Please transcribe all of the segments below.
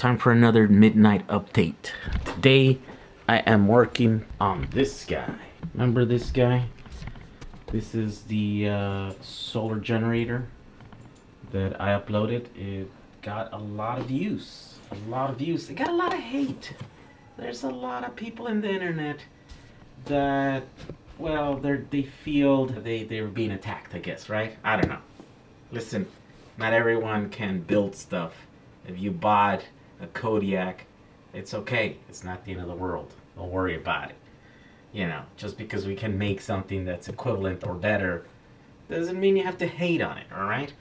time for another midnight update. Today I am working on this guy. Remember this guy? This is the uh, solar generator that I uploaded. It got a lot of views. A lot of views. It got a lot of hate. There's a lot of people in the internet that, well, they feel they, they were being attacked, I guess, right? I don't know. Listen, not everyone can build stuff. If you bought a Kodiak, it's okay. It's not the end of the world. Don't worry about it. You know, just because we can make something that's equivalent or better doesn't mean you have to hate on it, alright?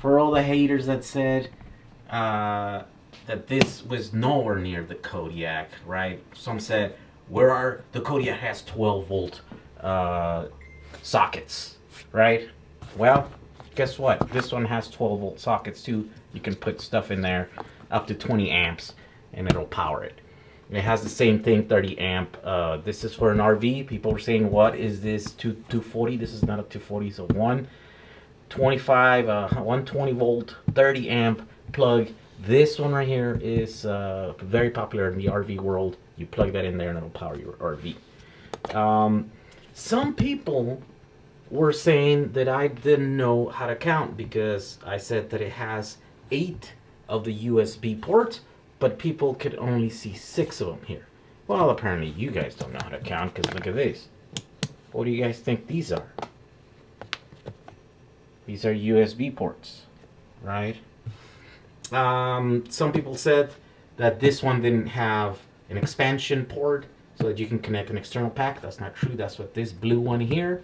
For all the haters that said uh, that this was nowhere near the Kodiak, right? Some said, where are, the Kodiak has 12 volt uh, sockets, right? Well, guess what? This one has 12 volt sockets too. You can put stuff in there up to 20 amps and it'll power it. It has the same thing, 30 amp. Uh, this is for an RV. People are saying, what is this, 2, 240? This is not a 240, so 125, uh, 120 volt, 30 amp plug. This one right here is uh, very popular in the RV world. You plug that in there and it'll power your RV. Um, some people were saying that I didn't know how to count because I said that it has eight of the USB ports, but people could only see six of them here. Well, apparently you guys don't know how to count because look at these. What do you guys think these are? These are USB ports, right? Um, some people said that this one didn't have an expansion port so that you can connect an external pack. That's not true. That's what this blue one here.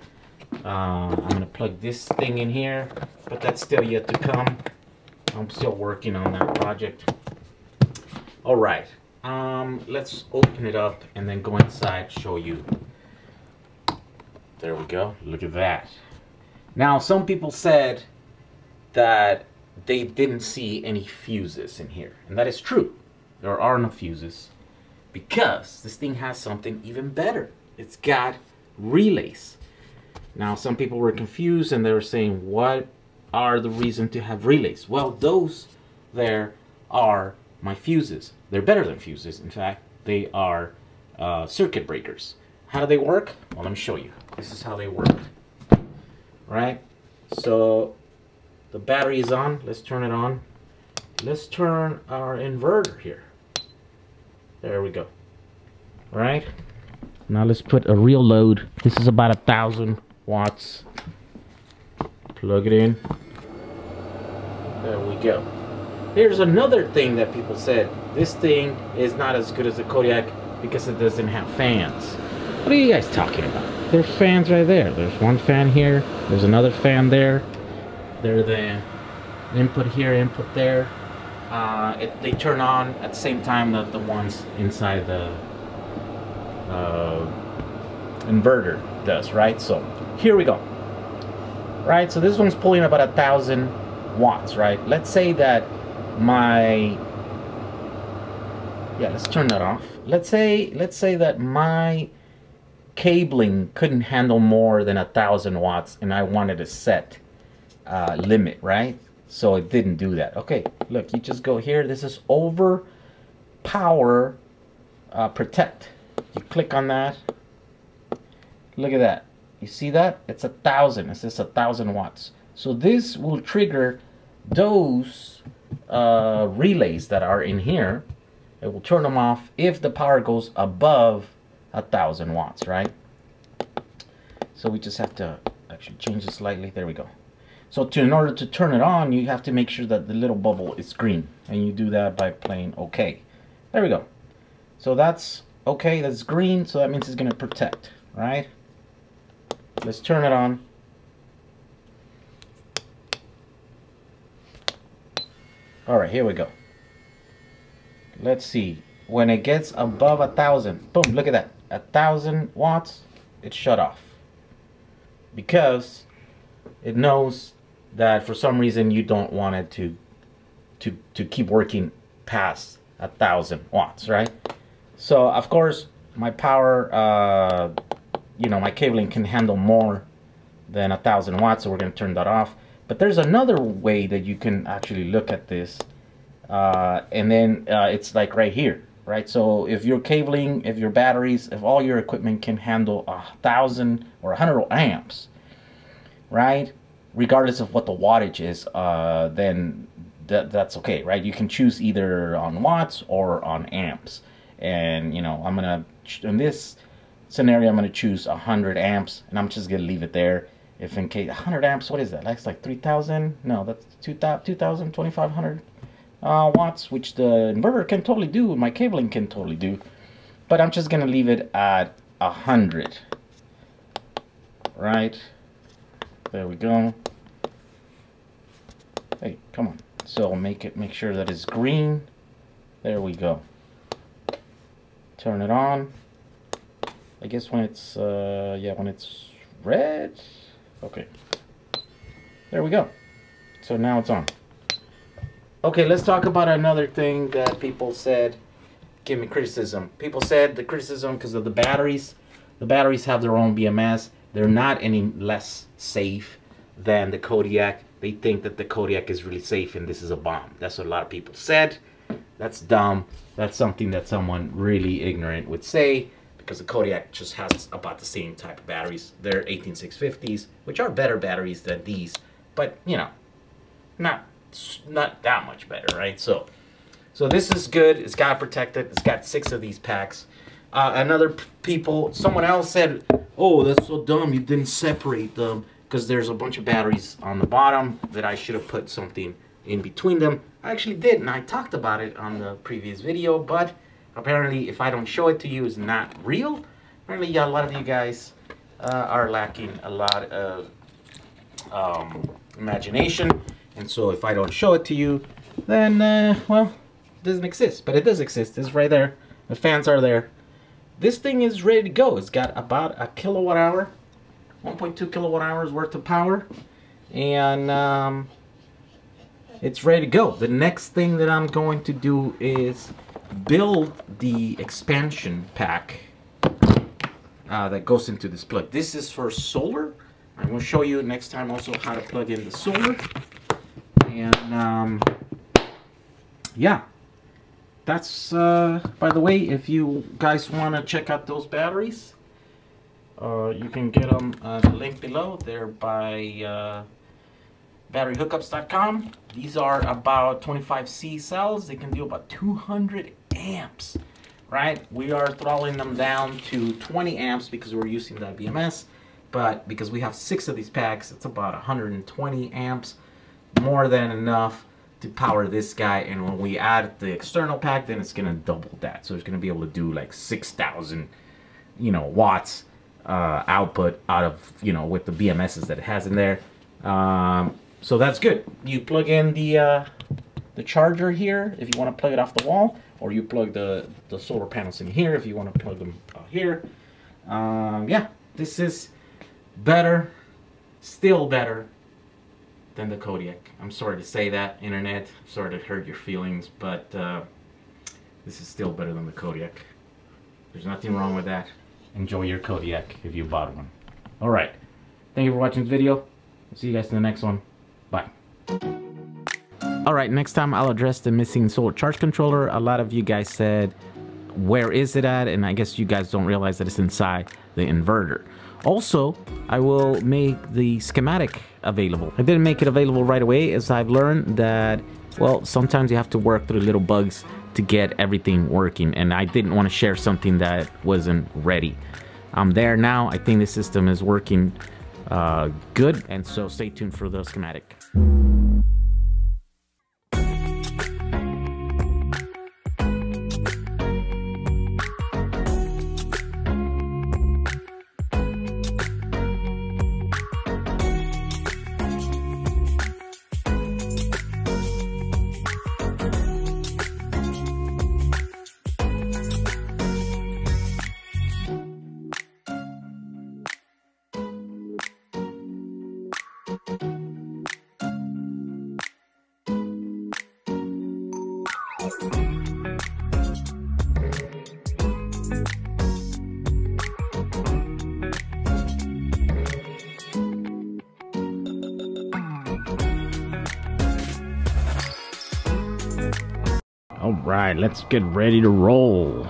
Uh, I'm going to plug this thing in here, but that's still yet to come. I'm still working on that project. All right, um, let's open it up and then go inside, show you. There we go, look at that. Now, some people said that they didn't see any fuses in here, and that is true. There are no fuses because this thing has something even better. It's got relays. Now, some people were confused and they were saying, what are the reason to have relays? Well, those there are my fuses. They're better than fuses. In fact, they are uh, circuit breakers. How do they work? Well, let me show you. This is how they work. Right? So the battery is on. Let's turn it on. Let's turn our inverter here. There we go. Right. Now let's put a real load. This is about a thousand watts. Plug it in. There we go. Here's another thing that people said. This thing is not as good as the Kodiak because it doesn't have fans. What are you guys talking about? There's fans right there. There's one fan here. There's another fan there. They're the input here, input there. Uh, it, they turn on at the same time that the ones inside the uh, inverter does, right? So here we go. Right, so this one's pulling about a thousand watts, right? Let's say that my yeah, let's turn that off. Let's say let's say that my cabling couldn't handle more than a thousand watts, and I wanted a set uh, limit, right? So it didn't do that. Okay, look, you just go here. This is over power uh, protect. You click on that. Look at that. You see that? It's a thousand. It says a thousand watts. So this will trigger those uh, relays that are in here. It will turn them off if the power goes above a thousand watts, right? So we just have to actually change it slightly. There we go. So to, in order to turn it on, you have to make sure that the little bubble is green. And you do that by playing OK. There we go. So that's OK, that's green, so that means it's going to protect, right? Let's turn it on. All right, here we go. Let's see. When it gets above a thousand, boom, look at that. A thousand watts, it's shut off. Because it knows that for some reason you don't want it to to to keep working past a thousand watts, right? So of course my power, uh, you know, my cabling can handle more than a thousand watts, so we're going to turn that off. But there's another way that you can actually look at this uh, and then uh, it's like right here, right? So if your cabling, if your batteries, if all your equipment can handle a thousand or a hundred amps, right? Regardless of what the wattage is, uh, then that that's okay, right? You can choose either on watts or on amps, and you know I'm gonna in this scenario I'm gonna choose a 100 amps, and I'm just gonna leave it there. If in case 100 amps, what is that? That's like 3,000? No, that's 2,000, 2,500 uh, watts, which the inverter can totally do, my cabling can totally do. But I'm just gonna leave it at 100. Right? There we go. Hey, come on. So make it make sure that it's green. There we go. Turn it on. I guess when it's uh yeah, when it's red. Okay. There we go. So now it's on. Okay, let's talk about another thing that people said give me criticism. People said the criticism because of the batteries. The batteries have their own BMS. They're not any less safe than the Kodiak. They think that the Kodiak is really safe and this is a bomb. That's what a lot of people said. That's dumb. That's something that someone really ignorant would say because the Kodiak just has about the same type of batteries. They're 18650s, which are better batteries than these, but you know, not not that much better, right? So, so this is good. It's got protected. It's got six of these packs. Uh, another people, someone else said, "Oh, that's so dumb. You didn't separate them because there's a bunch of batteries on the bottom that I should have put something in between them." I actually did, and I talked about it on the previous video. But apparently, if I don't show it to you, it's not real. Apparently, yeah, a lot of you guys uh, are lacking a lot of um, imagination and so if I don't show it to you, then, uh, well, it doesn't exist. But it does exist. It's right there. The fans are there. This thing is ready to go. It's got about a kilowatt hour, 1.2 kilowatt hours worth of power. And um, it's ready to go. The next thing that I'm going to do is build the expansion pack uh, that goes into this plug. This is for solar. I'm going to show you next time also how to plug in the solar. And um, yeah, that's uh, by the way, if you guys want to check out those batteries, uh, you can get them uh, the link below. They're by uh, batteryhookups.com. These are about 25C cells. They can do about 200 amps, right? We are throttling them down to 20 amps because we're using the BMS, but because we have six of these packs, it's about 120 amps more than enough to power this guy. And when we add the external pack then it's gonna double that. So it's gonna be able to do like 6,000 you know watts uh, output out of you know with the BMSs that it has in there. Um, so that's good. You plug in the uh, the charger here if you want to plug it off the wall or you plug the the solar panels in here if you want to plug them uh, here um, yeah this is better still better than the Kodiak. I'm sorry to say that, internet. Sorry to hurt your feelings, but uh, this is still better than the Kodiak. There's nothing wrong with that. Enjoy your Kodiak if you bought one. Alright, thank you for watching this video. See you guys in the next one. Bye. Alright, next time I'll address the missing solar charge controller. A lot of you guys said, where is it at? And I guess you guys don't realize that it's inside the inverter. Also, I will make the schematic available. I didn't make it available right away as I've learned that, well, sometimes you have to work through little bugs to get everything working and I didn't want to share something that wasn't ready. I'm there now. I think the system is working uh, good and so stay tuned for the schematic. All right, let's get ready to roll.